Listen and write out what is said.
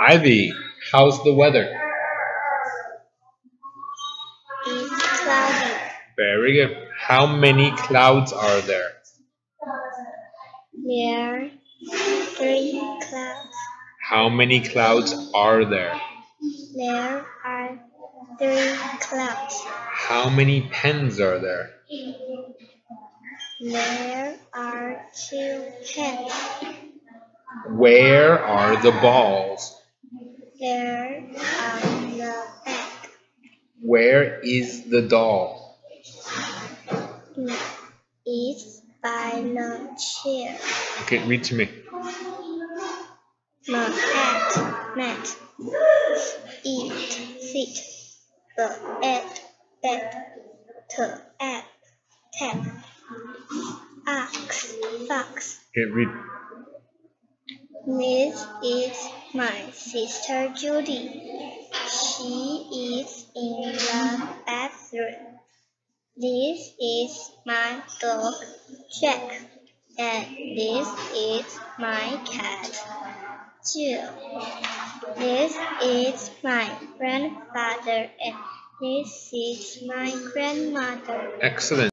Ivy, how's the weather? It's cloudy. Very good. How many clouds are there? There are three clouds. How many clouds are there? There are three clouds. How many pens are there? There are two pens. Where are the balls? There on the bed. Where is the doll? It's by the chair. Okay, read to me. The at mat. Eat sit. The at bed. The at tap. Ox fox. Okay, read. This is my sister Judy. She is in the bathroom. This is my dog Jack. And this is my cat Jill. This is my grandfather and this is my grandmother. Excellent.